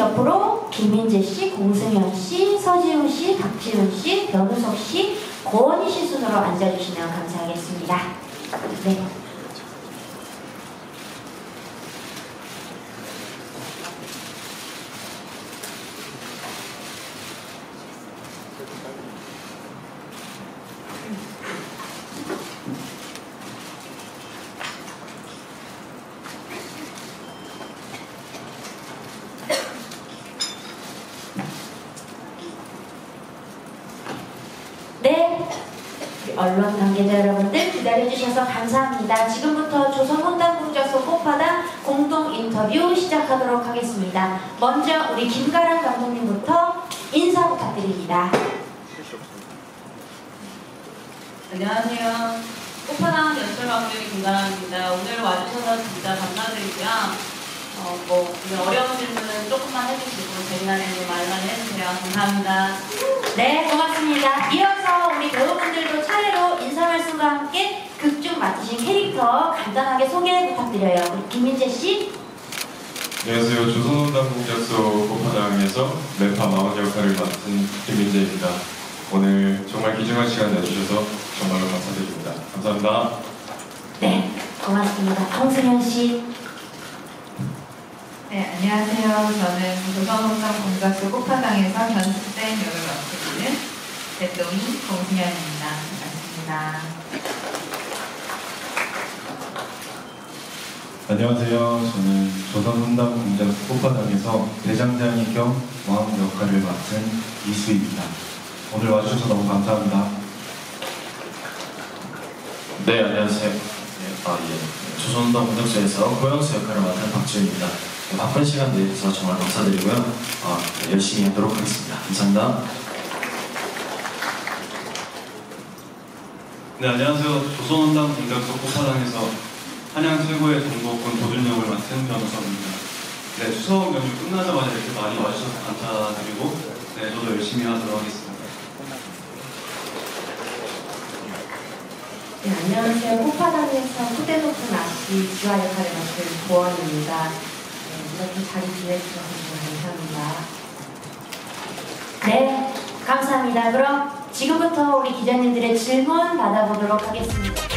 옆으로 김민재 씨, 공승현 씨, 서지훈 씨, 박지훈 씨, 변우석 씨, 고원희 씨 순으로 앉아주시면 감사하겠습니다. 네. 네. 우리 언론 관계자 여러분들 기다려주셔서 감사합니다. 지금부터 조선혼담공작소 꽃바다 공동 인터뷰 시작하도록 하겠습니다. 먼저 우리 김가람 감독님부터 인사 부탁드립니다. 안녕하세요. 꽃파당 연출 감독의 김가람입니다. 오늘 와주셔서 진짜 감사드리고요. 어, 뭐, 어려운 질문은 조금만 해주시고, 재미나는 말만 해주세요. 감사합니다. 네, 고맙습니다. 이어서 우리 배우분들도 차례로 인사 말씀과 함께 극중 맡으신 캐릭터 간단하게 소개 부탁드려요. 김민재 씨. 안녕하세요. 조선온담공작소 꽃파당에서 래파 마원 역할을 맡은 김민재입니다. 오늘 정말 귀중한 시간 내주셔서 정말로 감사드립니다. 감사합니다. 네, 고맙습니다. 홍승현 씨. 네, 안녕하세요. 저는 조선홍당 공작소 꽃파당에서 견습된 역을 맡고 있는 대동이 공승현입니다. 반갑습니다. 안녕하세요. 저는 공작소 꽃바닥에서 대장장이 겸 왕 역할을 맡은 이수입니다. 오늘 와주셔서 너무 감사합니다. 네, 안녕하세요. 네, 아, 예. 조선운동 공작소에서 고영수 역할을 맡은 박지훈입니다. 네, 바쁜 시간 내주셔서 정말 감사드리고요. 어, 네, 열심히 하도록 하겠습니다. 감사합니다. 네, 안녕하세요. 조선원당 공작소 꽃파당에서 한양 최고의 정보권 도준역을 맡은 변우섭입니다. 네, 추석 연휴 끝나자마자 이렇게 많이 와주셔서 감사드리고, 네, 저도 열심히 하도록 하겠습니다. 네, 안녕하세요. 코파단에서 후대 높은 아씨 주아 역할을 맡은 고원입니다. 네, 이렇게 자리 정말 감사합니다. 네, 감사합니다. 그럼 지금부터 우리 기자님들의 질문 받아보도록 하겠습니다.